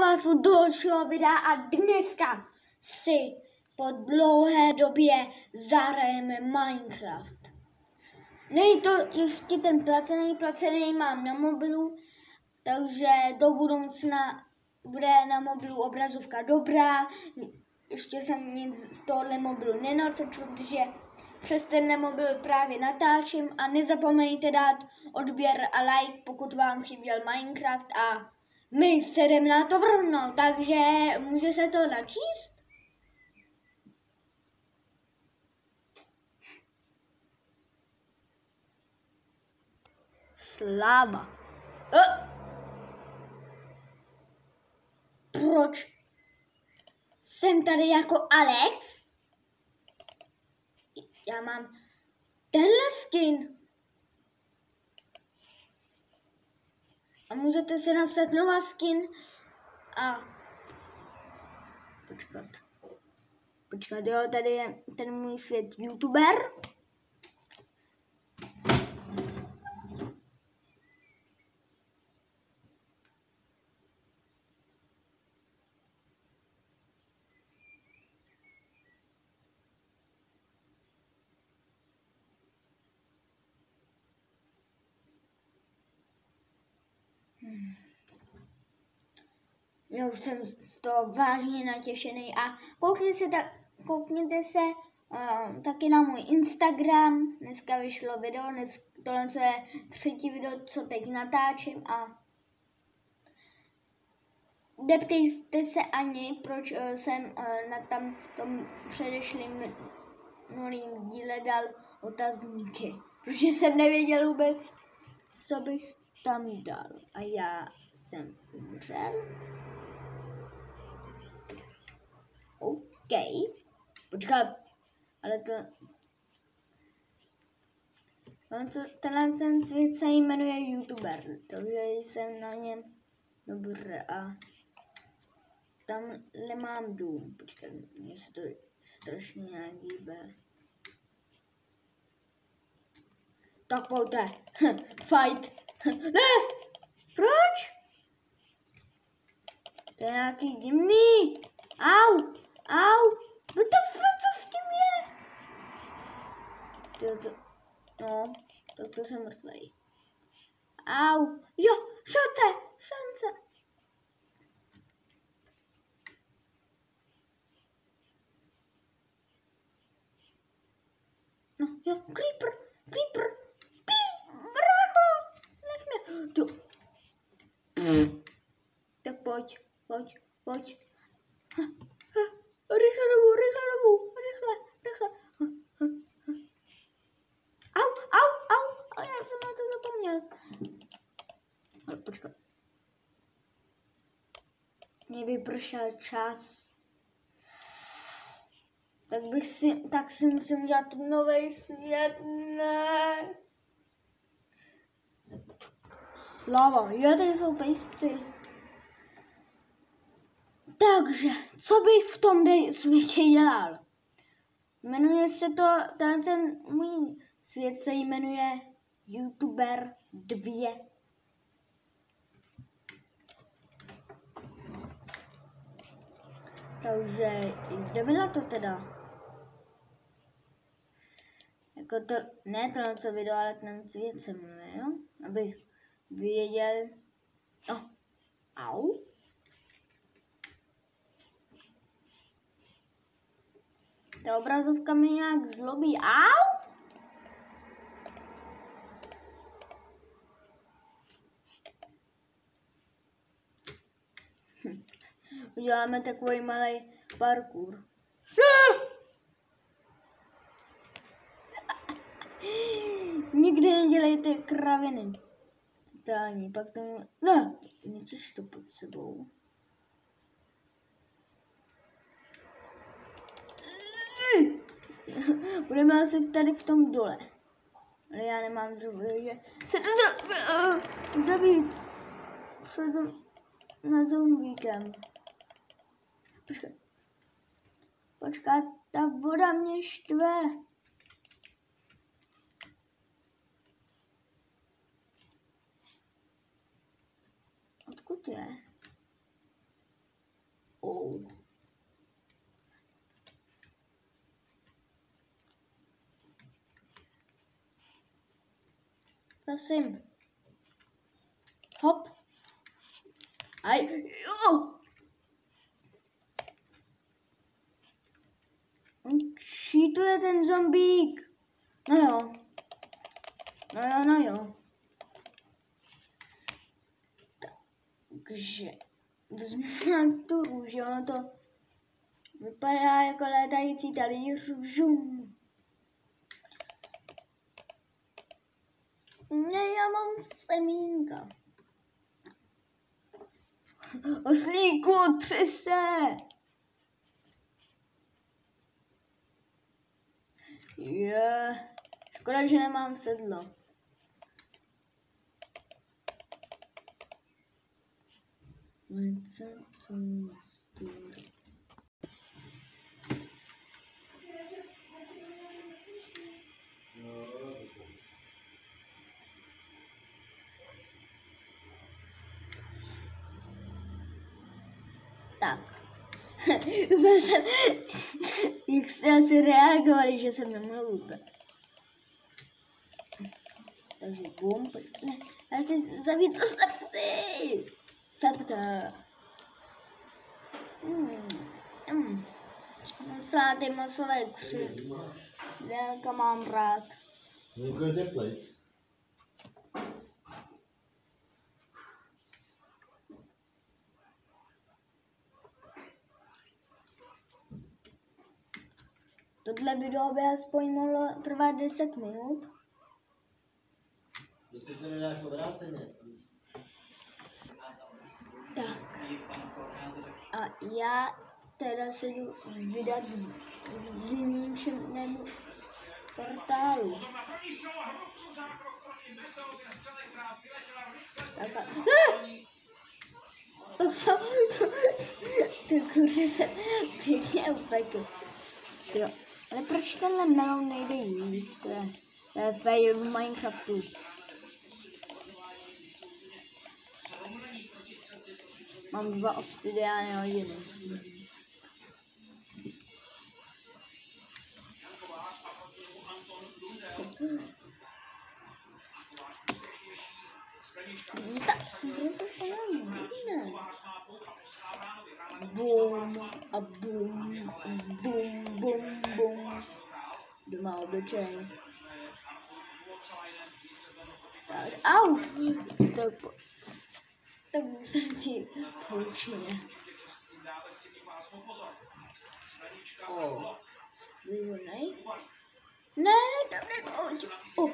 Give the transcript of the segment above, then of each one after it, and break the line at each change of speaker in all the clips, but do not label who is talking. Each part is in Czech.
vás u dalšího videa a dneska si po dlouhé době zahrajeme Minecraft. Není to ještě ten placený, placený mám na mobilu, takže do budoucna bude na mobilu obrazovka dobrá. Ještě jsem nic z tohohle mobilu nenatočil, protože přes tenhle mobil právě natáčím a nezapomeňte dát odběr a like, pokud vám chyběl Minecraft a my se jdeme na to vrhnout, takže může se to načíst? Sláva. Uh. Proč jsem tady jako Alex? Já mám tenhle skin. A můžete si napsat nová skin a počkat. Počkat, jo, tady je ten můj svět youtuber. Já už jsem z toho vážně natěšený a koukněte se, tak, koukněte se uh, taky na můj Instagram. Dneska vyšlo video, dnes, tohle je třetí video, co teď natáčím a Deptejte se ani, proč uh, jsem uh, na tam tom předešlým minulým díle dal otazníky. Protože jsem nevěděl vůbec, co bych tam dal. A já jsem umřel. OK. Počkat, ale to... No to, tenhle ten svět se jmenuje YouTuber, takže jsem na něm dobře a tam nemám dům. Počkat, mně se to strašně nějak hýbe. Tak pojďte. Fight. ne! Proč? To je nějaký dimný. Au! Au! The fuck, co s tím je? To, to, no, to, to jsem mrtvej. Au! Jo, šance! Šance! No, jo, creeper! Creeper! Ty, bracho! Nech mě! Tu. Tak pojď, pojď, pojď. Rychle domů, rychle domů, rychle, rychle. Au, au, au, a já jsem na to zapomněl. Ale počkat. Mě vypršel čas. Tak bych si, tak si musím udělat nový svět, ne. Slava, jo, tady jsou pejsci. Takže, co bych v tom světě dělal? Jmenuje se to, ten, ten můj svět se jmenuje YouTuber 2. Takže jdeme na to teda. Jako to, ne to na co video, ale ten svět se jmenuje, jo? Abych věděl. Oh, au. Ta obrazovka mě nějak zlobí. Au! Hm. Uděláme takový malý parkour. Nikdy nedělejte kraviny. Totální, pak to... Ne, něčeš to pod sebou. Budeme asi tady v tom dole. Ale já nemám dřevo, takže se to za, zabít před na zombíkem. Počkej. Počkat, ta voda mě štve. Odkud je? Prosím. Hop. Aj, jo. Cheatuje ten zombík. No jo. No jo, no jo. Takže vezmu tu růži, ono to vypadá jako létající talíř v Ne, já mám semínka. Oslíku, tři se! Je, škoda, že nemám sedlo. Listen Tak. Úplně jsem, jak jste asi reagovali, že jsem nemluvil. Takže bum, ne, já chci zabít to srdci. Scepter. Hmm. Hmm. Celá ty masové kři. Délka mám rád.
Got the
Tohle video by aspoň mohlo trvat 10 minut.
Si to nedáš obráceně.
Tak. A já teda se jdu vydat k zimním černému portálu. Tak a... To, to, to, to kurze se pěkně upekl. Jo. Ale proč tenhle melon nejde jíst? To to je fail Minecraftu. Mám dva obsidiány hodiny. Hodiny? Bum a bum, bum, bum, bum. Oblečení. Tak, au! Tak, tak jsem ti poučeně. O, výborný. Ne, to nekoč. O.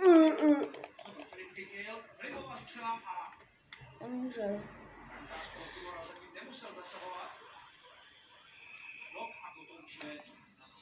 Mm, mm.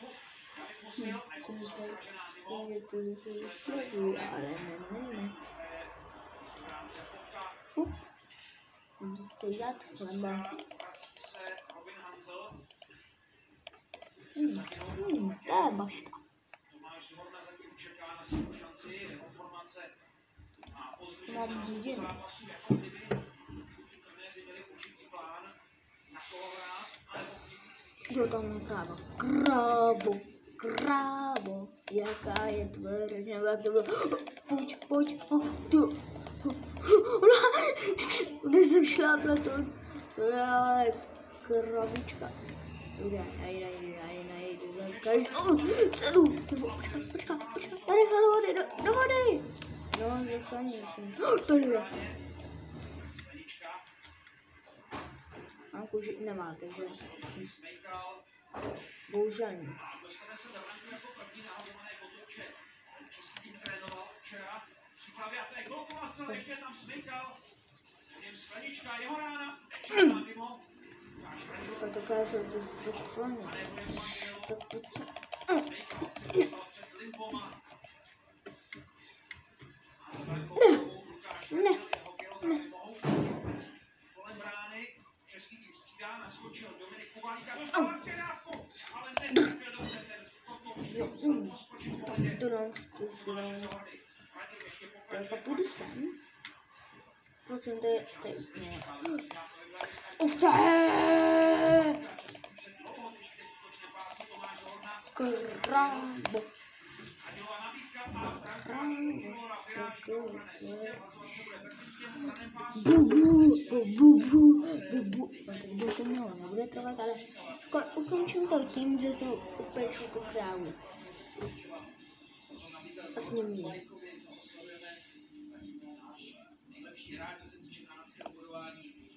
puk. David Musil a
Jsem
jeho
myslel,
zražená mimo.
že to zase vyplaví, ale ne, ne, ne.
Práce Popka.
Pup. Jdu si dát chleba.
Vrací se Robin Hanzel. Anebo kdyby
Jo, tam je kráva. Krávo, krávo, jaká je tvoje nebo jak to bylo. Pojď, pojď, oh, tu. Ona, ona jsem šlápla to, to je ale kravička. Nechal do vody, do, vody. No, zachránil jsem. Tady je.
Stanička.
A
tak už nemá, takže bohužel nic.
Se jako.
Tak takové jsou to všechno. Tak to mm. nám dám. Tak a půjdu sem. Procent je, to je úplně. Uf, to je! Krábo. Bu, bu, bu, bu, bu, bu, bu. No, tak to se mnou nebude trvat, ale sko- ukončím to tím, že si upeču tu krávu. A s ním mě.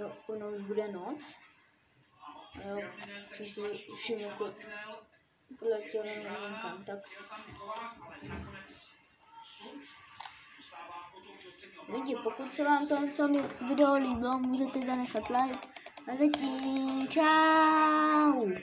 jo, ono už bude noc. A jo, jsem si všiml, jako poletěl někam, tak lidi, pokud se vám tohle video líbilo, můžete zanechat like. A zatím čau.